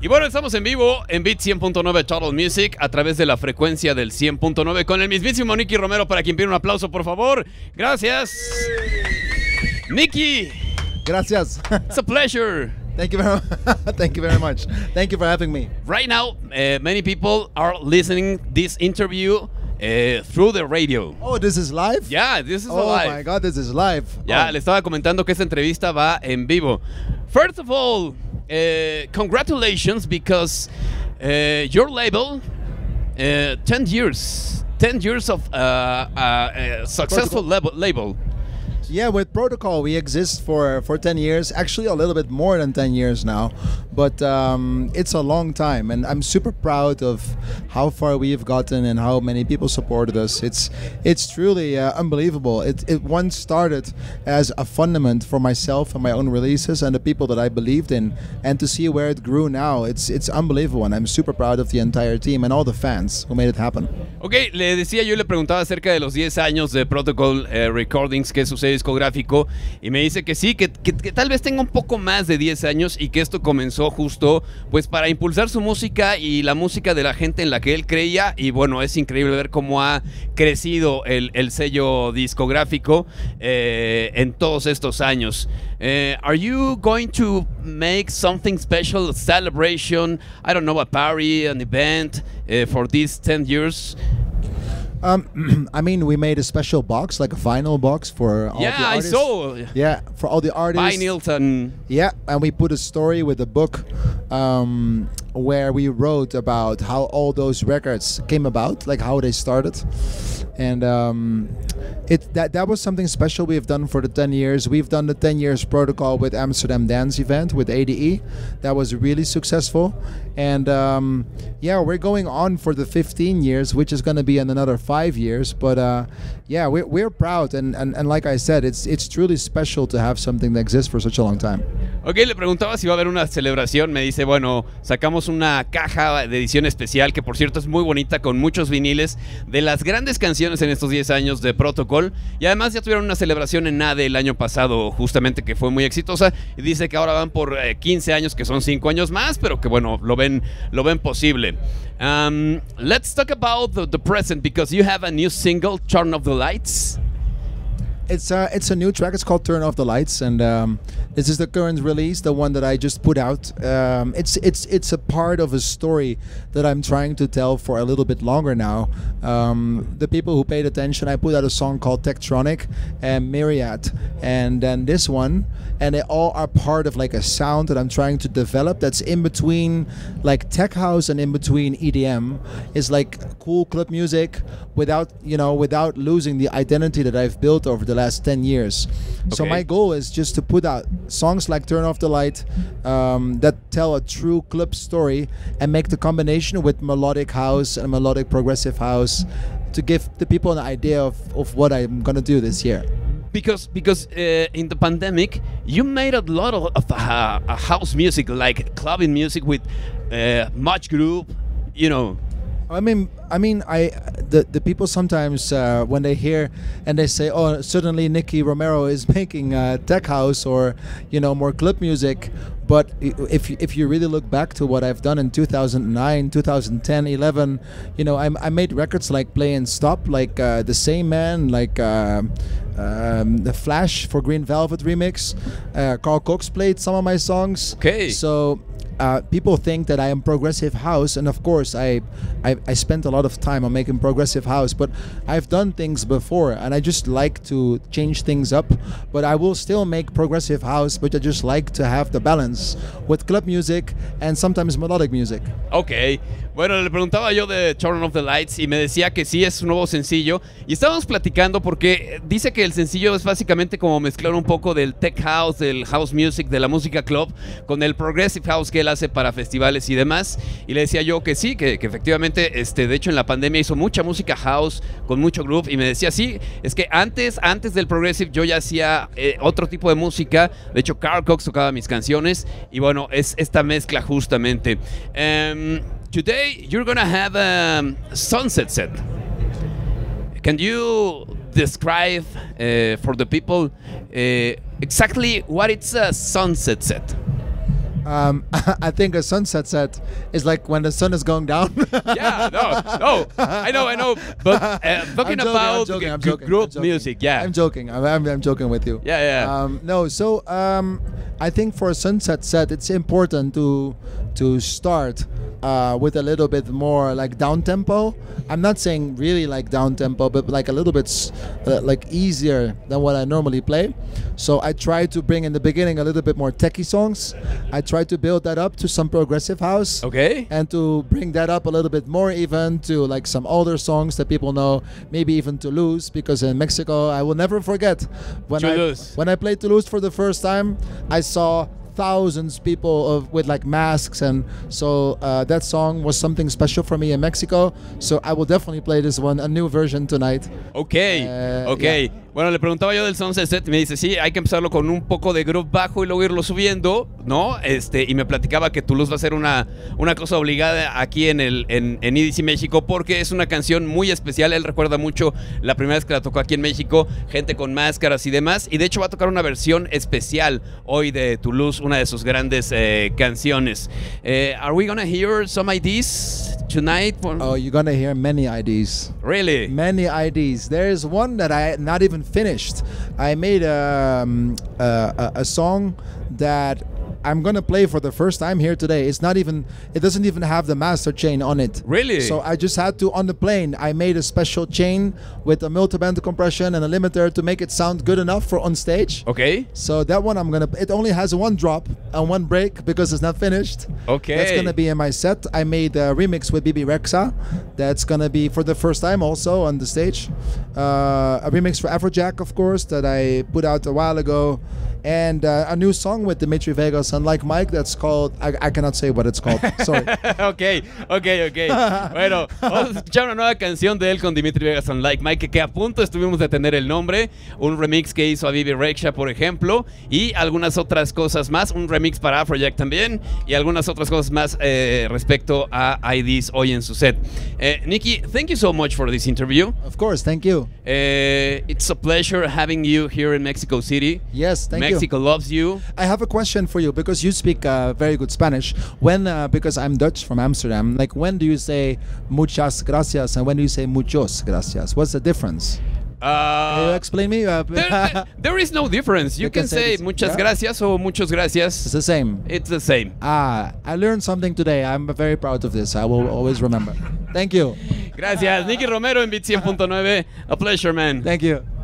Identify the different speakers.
Speaker 1: Y bueno, estamos en vivo en Beat 100.9 Total Music a través de la frecuencia del 100.9 con el mismísimo Nicky Romero para quien pide un aplauso, por favor. Gracias. Nicky,
Speaker 2: Gracias.
Speaker 1: it's a pleasure.
Speaker 2: Thank you very Thank you very much. Thank you for having me.
Speaker 1: Right now, uh, many people are listening this interview uh, through the radio.
Speaker 2: Oh, this is live?
Speaker 1: Yeah, this is
Speaker 2: Oh
Speaker 1: live.
Speaker 2: my god, this is live.
Speaker 1: Ya,
Speaker 2: Oh.
Speaker 1: le estaba comentando que esta entrevista va en vivo. First of all, eh, congratulations because eh, your label, eh, 10 years, 10 years of uh, uh, uh, successful label, label.
Speaker 2: Yeah, with Protocol, we exist for for 10 years. Actually, a little bit more than 10 years now. But um, it's a long time, and I'm super proud of how far we've gotten and how many people supported us. It's it's truly uh, unbelievable. It, it once started as a fundament for myself and my own releases and the people that I believed in, and to see where it grew now, it's it's unbelievable. And I'm super proud of the entire team and all the fans who made it happen.
Speaker 1: Ok, le decía yo, le preguntaba acerca de los 10 años de Protocol eh, Recordings, que es su sello discográfico, y me dice que sí, que, que- tal vez tenga un poco más de 10 años y que esto comenzó justo pues para impulsar su música y la música de la gente en la que él creía, y bueno, es increíble ver cómo ha crecido el, el sello discográfico eh, en todos estos años. Eh, are you going to make something special, celebration, I don't know, a party, an event eh, for these 10 years?
Speaker 2: Um, I mean, we made a special box, like a vinyl box for all
Speaker 1: yeah,
Speaker 2: the
Speaker 1: I
Speaker 2: artists.
Speaker 1: saw
Speaker 2: Yeah, for all the artists.
Speaker 1: vinyls and
Speaker 2: Yeah, and we put a story with a book um, where we wrote about how all those records came about, like how they started, and um, it that that was something special we've done for the 10 years. We've done the 10 years protocol with Amsterdam Dance Event with ADE, that was really successful, and um, yeah, we're going on for the 15 years, which is going to be in another five years. But uh, yeah, we're, we're proud, and, and and like I said, it's it's truly special to have something that exists for such a long time.
Speaker 1: Ok, le preguntaba si va a haber una celebración. Me dice, bueno, sacamos una caja de edición especial que por cierto es muy bonita con muchos viniles de las grandes canciones en estos 10 años de Protocol. Y además ya tuvieron una celebración en NADE el año pasado, justamente que fue muy exitosa. Y dice que ahora van por eh, 15 años, que son 5 años más, pero que bueno, lo ven, lo ven posible. Um, let's talk about the, the present because you have a new single, Turn Off the Lights.
Speaker 2: It's uh, it's a new track. It's called "Turn Off the Lights," and um, this is the current release, the one that I just put out. Um, it's it's it's a part of a story that I'm trying to tell for a little bit longer now. Um, the people who paid attention, I put out a song called "Tektronic" and "Myriad," and then this one, and they all are part of like a sound that I'm trying to develop. That's in between like tech house and in between EDM. It's like cool club music without you know without losing the identity that I've built over the last 10 years. So my goal is just to put out songs like Turn Off the Light um, that tell a true club story and make the combination with melodic house and melodic progressive house to give the people an idea of, of what I'm gonna do this year.
Speaker 1: because because uh, in the pandemic you made a lot of, of uh, uh, house music like clubbing music with uh, much groove you know
Speaker 2: I mean, I mean, I the the people sometimes uh, when they hear and they say, "Oh, suddenly Nicky Romero is making uh, tech house or you know more club music," but if you- if you really look back to what I've done in 2009, 2010, 11, you know, I, I made records like Play and Stop, like uh, the Same Man, like. um um, the Flash for Green Velvet remix. Uh, Carl Cox played some of my songs.
Speaker 1: Okay.
Speaker 2: So uh, people think that I am progressive house, and of course, I, I I spent a lot of time on making progressive house. But I've done things before, and I just like to change things up. But I will still make progressive house, but I just like to have the balance with club music and sometimes melodic music.
Speaker 1: Ok, bueno, le preguntaba yo de Turn Off the Lights y me decía que sí es un nuevo sencillo. Y estábamos platicando porque dice que el sencillo es básicamente como mezclar un poco del tech house, del house music, de la música club, con el progressive house que él hace para festivales y demás. Y le decía yo que sí, que, que efectivamente, este, de hecho en la pandemia hizo mucha música house con mucho groove. Y me decía, sí, es que antes, antes del progressive yo ya hacía eh, otro tipo de música. De hecho, Carl Cox tocaba mis canciones. Y bueno, es esta mezcla justamente. Em, today you're gonna have a sunset set. Can you describe uh, for the people uh, exactly what it's a sunset set?
Speaker 2: Um, I think a sunset set is like when the sun is going down.
Speaker 1: yeah, no, no, I know, I know. But uh,
Speaker 2: I'm
Speaker 1: talking
Speaker 2: I'm
Speaker 1: about
Speaker 2: joking, I'm
Speaker 1: g-
Speaker 2: joking,
Speaker 1: group
Speaker 2: I'm
Speaker 1: music, yeah.
Speaker 2: I'm joking. I'm, I'm, I'm joking with you.
Speaker 1: Yeah, yeah.
Speaker 2: Um, no, so um, I think for a sunset set, it's important to to start uh, with a little bit more like down tempo. I'm not saying really like down tempo, but like a little bit uh, like easier than what I normally play. So I try to bring in the beginning a little bit more techie songs. I try to build that up to some progressive house
Speaker 1: okay.
Speaker 2: and to bring that up a little bit more even to like some older songs that people know maybe even toulouse because in mexico i will never forget when
Speaker 1: Toulouse.
Speaker 2: i when i played toulouse for the first time i saw thousands people of with like masks and so uh, that song was something special for me in mexico so i will definitely play this one a new version tonight
Speaker 1: Ok,
Speaker 2: Eh,
Speaker 1: ok.
Speaker 2: yeah.
Speaker 1: Bueno, le preguntaba yo del Sunset Set y me dice, sí, hay que empezarlo con un poco de groove bajo y luego irlo subiendo, ¿no? Este, y me platicaba que Toulouse va a ser una, una cosa obligada aquí en, el, en, en EDC México porque es una canción muy especial. Él recuerda mucho la primera vez que la tocó aquí en México, gente con máscaras y demás. Y de hecho va a tocar una versión especial hoy de Toulouse, una de sus grandes eh, canciones. Eh, are we gonna hear some IDs tonight?
Speaker 2: oh you're gonna hear many ids
Speaker 1: really?
Speaker 2: many IDs. There's one that I not even finished. I made um, a, a, a song that I'm gonna play for the first time here today. It's not even. It doesn't even have the master chain on it.
Speaker 1: Really?
Speaker 2: So I just had to on the plane. I made a special chain with a multiband compression and a limiter to make it sound good enough for on stage.
Speaker 1: Ok.
Speaker 2: So that one I'm gonna. It only has one drop and one break because it's not finished.
Speaker 1: Okay.
Speaker 2: That's gonna be in my set. I made a remix with Bebe Rexha. That's gonna be for the first time also on the stage. Uh, a remix for Afrojack, of course, that I put out a while ago, and uh, a new song with Dimitri Vegas and Like Mike. That's called. I, I cannot say what it's called. Sorry.
Speaker 1: ok, ok, ok. Bueno, vamos a escuchar una nueva canción de él con Dimitri Vegas and Like Mike, que a punto estuvimos de tener el nombre. Un remix que hizo a Vivi Rexha, por ejemplo, y algunas otras cosas más. Un remix para Afrojack también, y algunas otras cosas más eh, respecto a IDs hoy en su set. Eh, Nicky, thank you so much for this interview.
Speaker 2: of course. Thank you.
Speaker 1: Eh, it's a pleasure having you here in Mexico City.
Speaker 2: Yes. Thank you.
Speaker 1: Mexico loves you.
Speaker 2: I have a question for you because you speak uh, very good Spanish. When, uh, because I'm Dutch from Amsterdam, like when do you say muchas gracias and when do you say muchos gracias? What's the difference? Can you
Speaker 1: Uh,
Speaker 2: explain me? Uh,
Speaker 1: there, there is no difference. You,
Speaker 2: You
Speaker 1: can,
Speaker 2: can say
Speaker 1: say muchas
Speaker 2: yeah?
Speaker 1: gracias or muchos gracias.
Speaker 2: it's the same.
Speaker 1: It's the same.
Speaker 2: Ah, I learned something today. I'm very proud of this. I will always remember. Thank you.
Speaker 1: Gracias. Nicky Romero en Bit 100.9. A pleasure, man.
Speaker 2: Thank you.